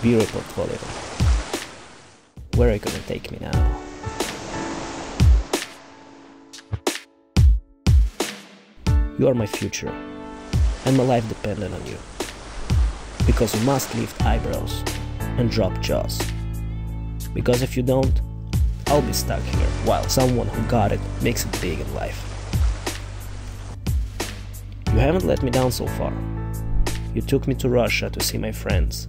V-Ray portfolio. Where are you gonna take me now? You are my future, and my life depended on you. Because you must lift eyebrows and drop jaws. Because if you don't, I'll be stuck here while someone who got it makes it big in life. You haven't let me down so far. You took me to Russia to see my friends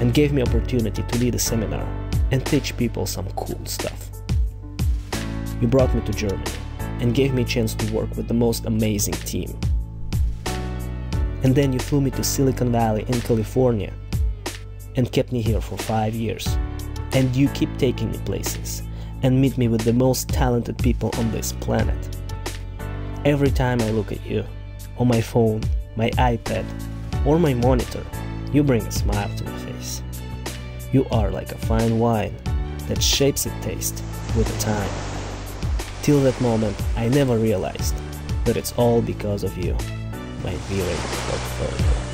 and gave me opportunity to lead a seminar and teach people some cool stuff. You brought me to Germany and gave me a chance to work with the most amazing team. And then you flew me to Silicon Valley in California and kept me here for five years. And you keep taking me places and meet me with the most talented people on this planet. Every time I look at you, on my phone, my iPad, or my monitor, you bring a smile to my face. You are like a fine wine that shapes its taste with time. Till that moment, I never realized that it's all because of you, my V-Ray portfolio.